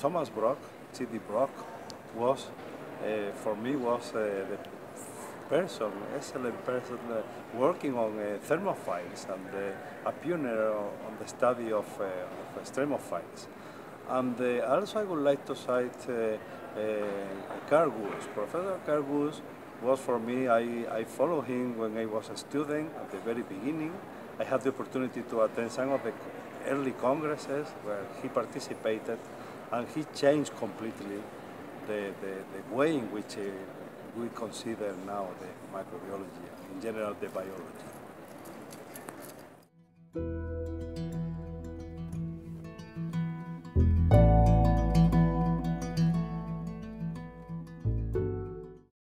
Thomas Brock, T.D. Brock, was uh, for me was uh, the person, excellent person, uh, working on uh, thermophiles and uh, a pioneer on the study of, uh, of extremophiles. And also I would like to cite Carl Woese. Professor Carl was for me, I, I followed him when I was a student at the very beginning. I had the opportunity to attend some of the early congresses where he participated and he changed completely the, the, the way in which uh, we consider now the microbiology, in general the biology.